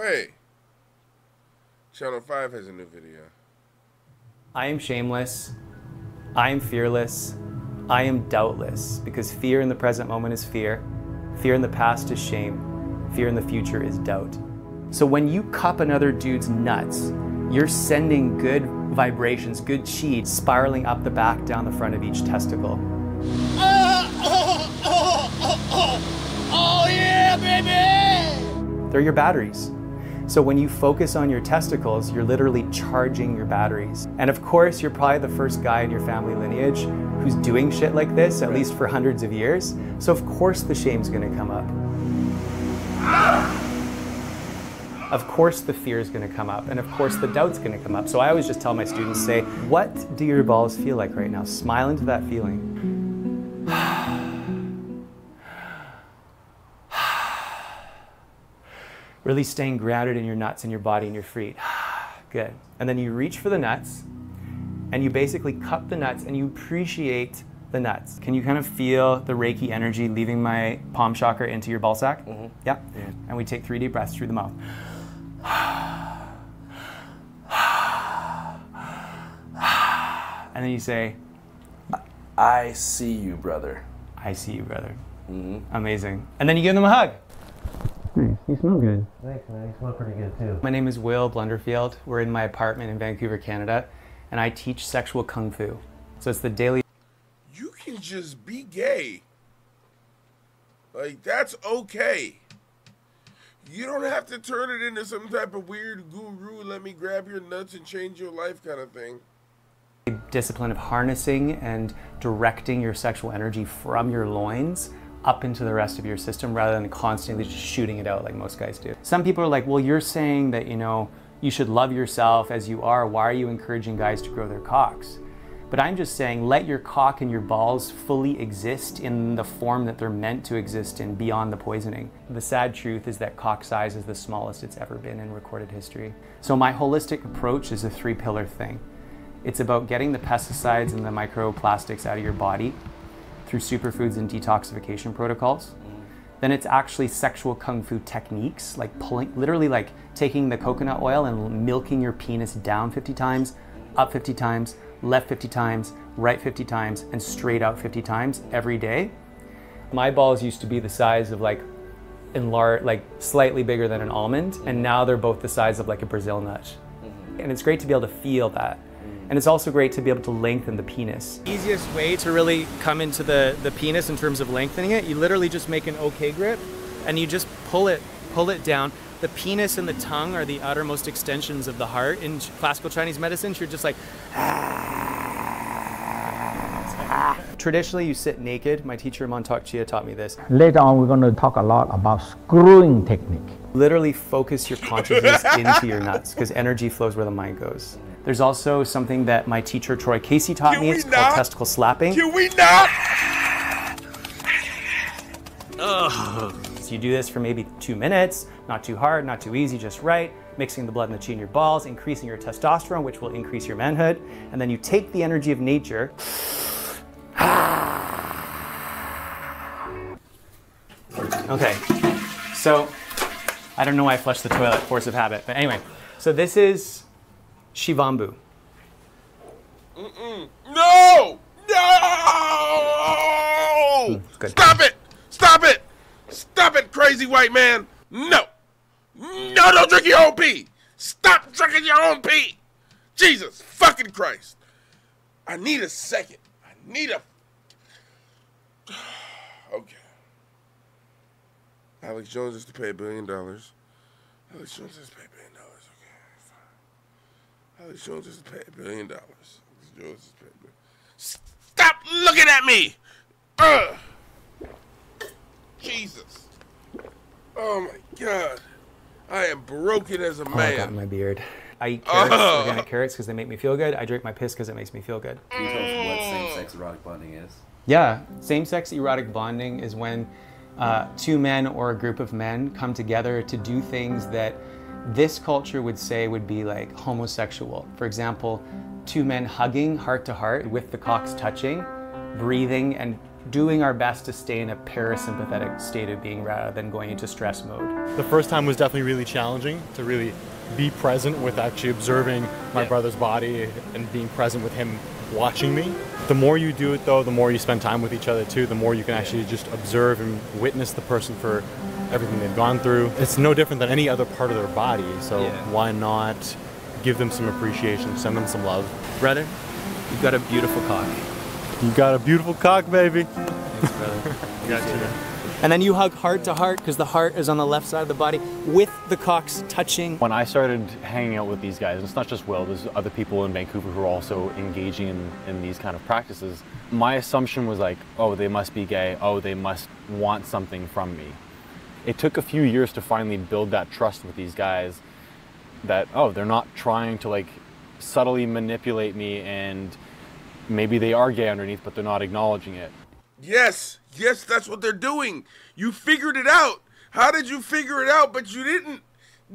Oh, hey. Channel 5 has a new video. I am shameless. I am fearless. I am doubtless because fear in the present moment is fear. Fear in the past is shame. Fear in the future is doubt. So when you cup another dude's nuts, you're sending good vibrations, good chi spiraling up the back, down the front of each testicle. Oh yeah, baby! They're your batteries. So when you focus on your testicles, you're literally charging your batteries. And of course, you're probably the first guy in your family lineage who's doing shit like this, at least for hundreds of years. So of course the shame's gonna come up. Of course the fear is gonna come up, and of course the doubt's gonna come up. So I always just tell my students, say, what do your balls feel like right now? Smile into that feeling. Really staying grounded in your nuts and your body and your feet. Good. And then you reach for the nuts and you basically cup the nuts and you appreciate the nuts. Can you kind of feel the Reiki energy leaving my palm chakra into your ball sack? Mm-hmm. Yeah. And we take three deep breaths through the mouth. And then you say, I see you, brother. I see you, brother. Amazing. And then you give them a hug. Nice. You smell good. Thanks, man. You smell pretty good too. My name is Will Blunderfield. We're in my apartment in Vancouver, Canada, and I teach sexual kung fu. So it's the daily You can just be gay. Like, that's okay. You don't have to turn it into some type of weird guru, let me grab your nuts and change your life kind of thing. discipline of harnessing and directing your sexual energy from your loins up into the rest of your system rather than constantly just shooting it out like most guys do. Some people are like, well, you're saying that, you know, you should love yourself as you are. Why are you encouraging guys to grow their cocks? But I'm just saying, let your cock and your balls fully exist in the form that they're meant to exist in beyond the poisoning. The sad truth is that cock size is the smallest it's ever been in recorded history. So my holistic approach is a three pillar thing. It's about getting the pesticides and the microplastics out of your body through superfoods and detoxification protocols. Then it's actually sexual kung fu techniques, like pulling, literally like taking the coconut oil and milking your penis down 50 times, up 50 times, left 50 times, right 50 times, and straight out 50 times every day. My balls used to be the size of like enlarged, like slightly bigger than an almond, and now they're both the size of like a Brazil nut. Mm-hmm. And it's great to be able to feel that. And it's also great to be able to lengthen the penis. Easiest way to really come into the, the penis in terms of lengthening it, you literally just make an OK grip and you just pull it, pull it down. The penis and the tongue are the outermost extensions of the heart. In classical Chinese medicine, you're just like, Traditionally, you sit naked. My teacher Mantak Chia taught me this. Later on, we're going to talk a lot about screwing technique. Literally focus your consciousness into your nuts because energy flows where the mind goes. There's also something that my teacher Troy Casey taught Can me. It's not? called testicle slapping. Can we not? So you do this for maybe two minutes, not too hard, not too easy, just right, mixing the blood and the chi in your balls, increasing your testosterone, which will increase your manhood. And then you take the energy of nature. Okay, so I don't know why I flushed the toilet, force of habit, but anyway, so this is Shivambu. No! No! Hmm, good. Stop it! Stop it! Stop it, crazy white man! No! No, don't drink your own pee! Stop drinking your own pee! Jesus fucking Christ! I need a second. I need a. Okay. Alex Jones is to pay a billion dollars. Alex Jones is to pay a billion fine. Alex Jones is to pay a billion dollars. Alex Jones is to pay a billion. Stop looking at me! Ugh. Jesus. Oh my God. I am broken as a Oh, I got my beard. I eat carrots, Oh. organic carrots, because they make me feel good. I drink my piss because it makes me feel good. Can you tell us what same-sex erotic bonding is? Yeah, same sex erotic bonding is when uh, two men or a group of men come together to do things that this culture would say would be like homosexual. For example, two men hugging heart to heart with the cocks touching, breathing and doing our best to stay in a parasympathetic state of being rather than going into stress mode. The first time was definitely really challenging to really be present with actually observing my Yeah. brother's body and being present with him watching me. The more you do it though, the more you spend time with each other too, the more you can actually just observe and witness the person for everything they've gone through. It's no different than any other part of their body, so Yeah. why not give them some appreciation, send them some love. Brother, you've got a beautiful cock. You got a beautiful cock, baby. Thanks, brother. Got you. And then you hug heart to heart because the heart is on the left side of the body with the cocks touching. When I started hanging out with these guys, and it's not just Will, there's other people in Vancouver who are also engaging in, in these kind of practices. My assumption was like, oh, they must be gay. Oh, they must want something from me. It took a few years to finally build that trust with these guys that, oh, they're not trying to like subtly manipulate me and maybe they are gay underneath, but they're not acknowledging it. Yes, yes, that's what they're doing. You figured it out. How did you figure it out? But you didn't.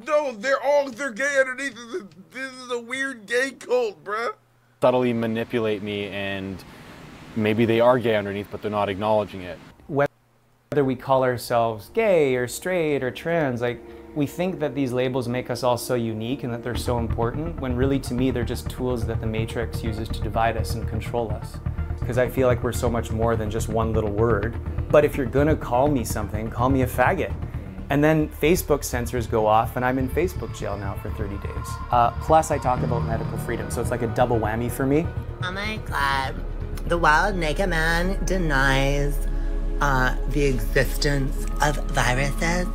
No, they're all they're gay underneath. This is- This is a weird gay cult, bruh. Subtly manipulate me and maybe they are gay underneath, but they're not acknowledging it. Whether we call ourselves gay or straight or trans, like we think that these labels make us all so unique and that they're so important, when really to me they're just tools that the Matrix uses to divide us and control us. Because I feel like we're so much more than just one little word. But if you're gonna call me something, call me a faggot. And then Facebook censors go off, and I'm in Facebook jail now for 30 days. Uh, plus, I talk about medical freedom, so it's like a double whammy for me. Oh my god. The wild naked man denies uh, the existence of viruses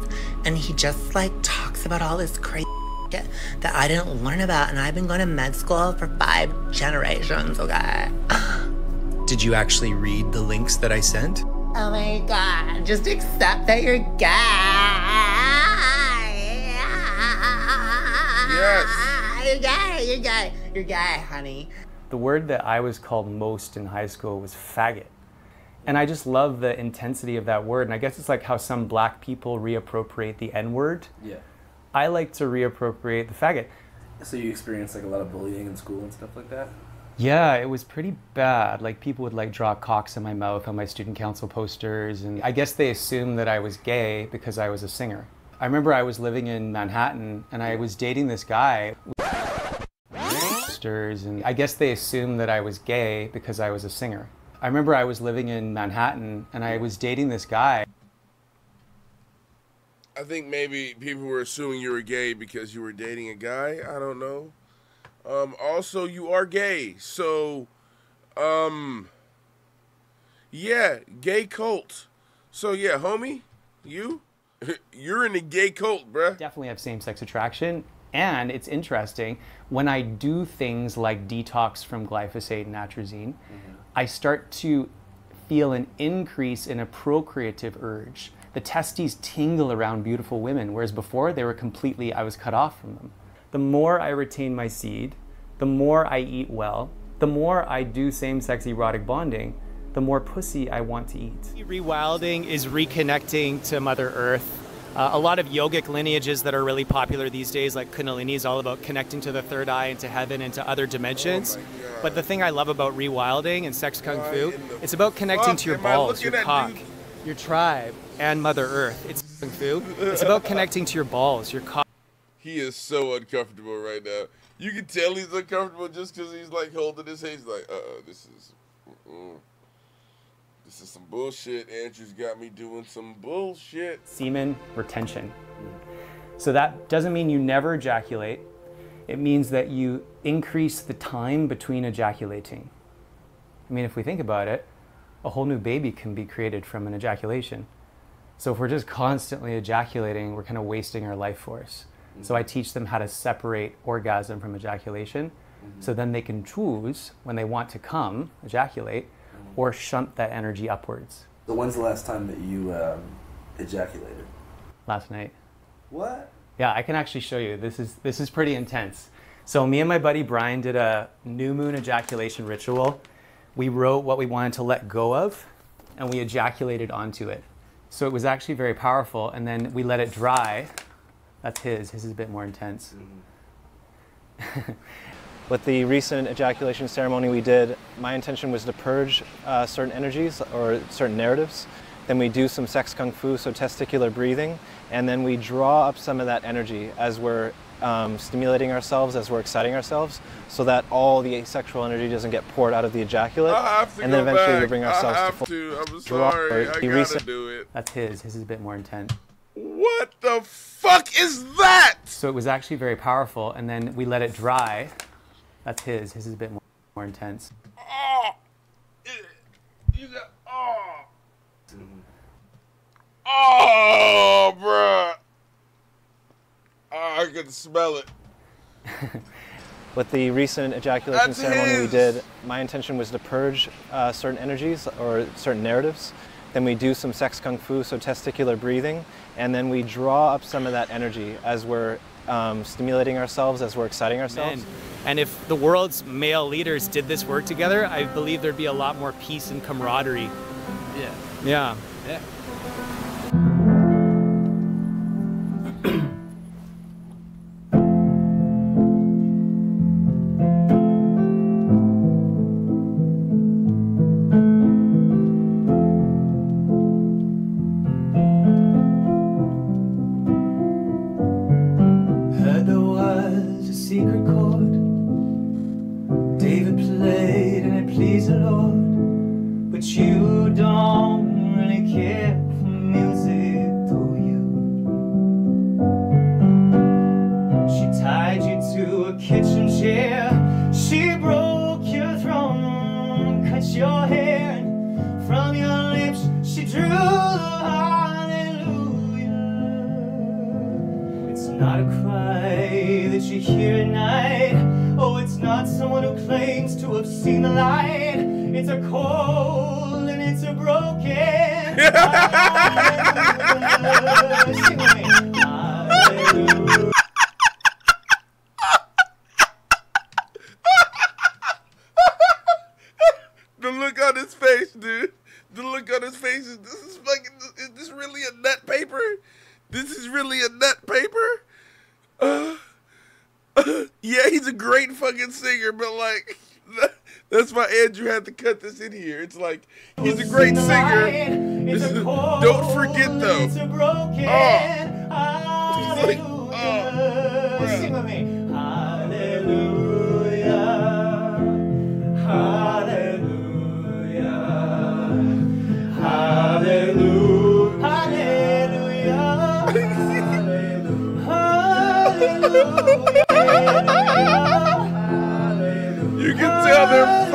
and he just like talks about all this crazy shit that I didn't learn about and I've been going to med school for five generations, okay? Did you actually read the links that I sent? Oh my god, just accept that you're gay. Yes. You're gay, you're gay, you're gay, honey. The word that I was called most in high school was faggot. And I just love the intensity of that word. And I guess it's like how some black people reappropriate the N word. Yeah. I like to reappropriate the faggot. So you experienced like a lot of bullying in school and stuff like that? Yeah, it was pretty bad. Like people would like draw cocks in my mouth on my student council posters. And I guess they assumed that I was gay because I was a singer. I remember I was living in Manhattan and I was dating this guy. Posters, And I guess they assumed that I was gay because I was a singer. I remember I was living in Manhattan and I was dating this guy. I think maybe people were assuming you were gay because you were dating a guy. I don't know. Um, also, you are gay, so, um, yeah, gay cult. So yeah, homie, you, you're in the gay cult, bruh. definitely have same sex attraction. And it's interesting, when I do things like detox from glyphosate and atrazine, mm-hmm. I start to feel an increase in a procreative urge. The testes tingle around beautiful women, whereas before they were completely, I was cut off from them. The more I retain my seed, the more I eat well, the more I do same sex erotic bonding, the more pussy I want to eat. Rewilding is reconnecting to Mother Earth. Uh, a lot of yogic lineages that are really popular these days, like Kundalini, is all about connecting to the third eye and to heaven and to other dimensions. Oh but the thing I love about rewilding and sex kung fu, it's about connecting to your balls, your cock, your tribe, and Mother Earth. It's kung fu. It's about connecting to your balls, your cock. He is so uncomfortable right now. You can tell he's uncomfortable just because he's like holding his head. He's like, uh, uh this is, mm-mm. This is some bullshit. Andrew's got me doing some bullshit. semen retention. So that doesn't mean you never ejaculate. It means that you increase the time between ejaculating. I mean, if we think about it, a whole new baby can be created from an ejaculation. So if we're just constantly ejaculating, we're kind of wasting our life force. So I teach them how to separate orgasm from ejaculation. Mm-hmm. So then they can choose when they want to come, ejaculate, or shunt that energy upwards. So when's the last time that you um, ejaculated? Last night. What? Yeah, I can actually show you. This is this is pretty intense. So me and my buddy Brian did a new moon ejaculation ritual. We wrote what we wanted to let go of, and we ejaculated onto it. So it was actually very powerful. And then we let it dry. That's his. His is a bit more intense. With the recent ejaculation ceremony we did, my intention was to purge uh, certain energies or certain narratives. Then we do some sex kung fu, so testicular breathing, and then we draw up some of that energy as we're um, stimulating ourselves, as we're exciting ourselves, so that all the sexual energy doesn't get poured out of the ejaculate. I have to and then go eventually we back. bring I ourselves have full to. I'm draw- sorry. I gotta do it. That's his. His is a bit more intense. What the fuck is that? So it was actually very powerful, and then we let it dry. That's his. His is a bit more, more intense. Oh, you got oh, oh, bruh. Oh, I can smell it. With the recent ejaculation That's ceremony we did, my intention was to purge uh, certain energies or certain narratives. Then we do some sex kung fu, so testicular breathing, and then we draw up some of that energy as we're um, stimulating ourselves, as we're exciting ourselves. Men. And if the world's male leaders did this work together, I believe there'd be a lot more peace and camaraderie. Yeah. Yeah. Yeah. Cut your hair and From your lips she drew the hallelujah it's not a cry that you hear at night. Oh, it's not someone who claims to have seen the light. It's a cold and it's a broken. dude. The look on his face is this is fucking. Is this really a nut paper? This is really a nut paper? Uh, yeah, he's a great fucking singer, but like. That's why Andrew had to cut this in here. It's like he's a great singer. It's a cold Don't forget though. It's a broken. Oh. He's like, Hallelujah.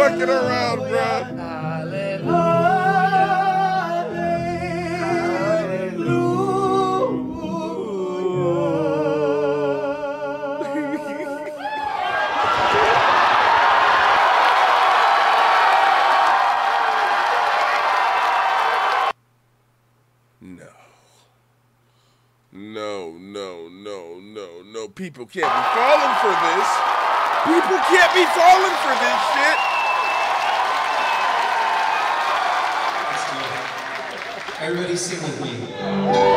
Fucking around, Everybody sing with me.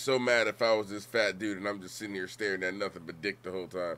So mad if I was this fat dude and I'm just sitting here staring at nothing but dick the whole time.